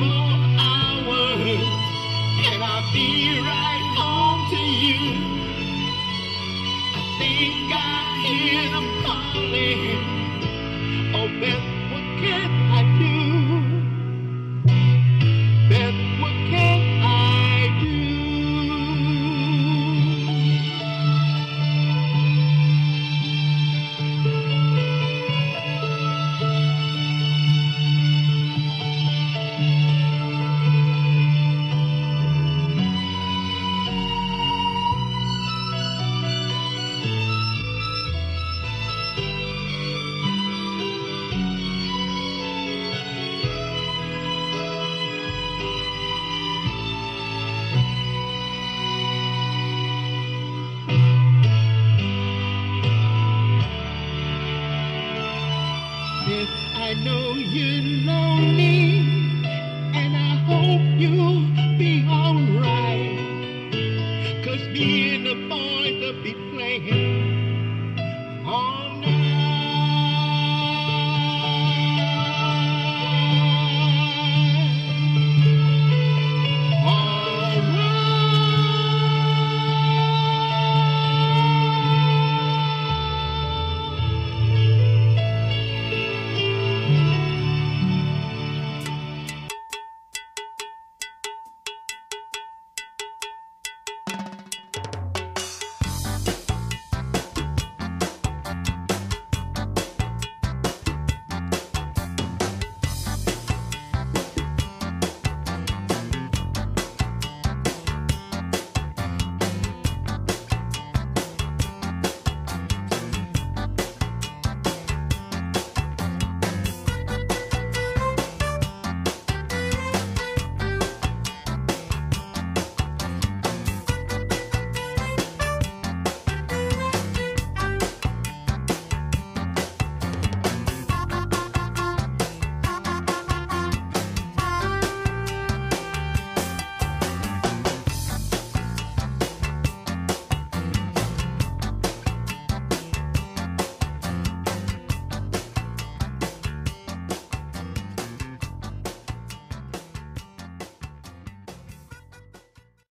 more hours, and I'll be right home to you. Think I hear. Oh, Beth, what can I do? be playing on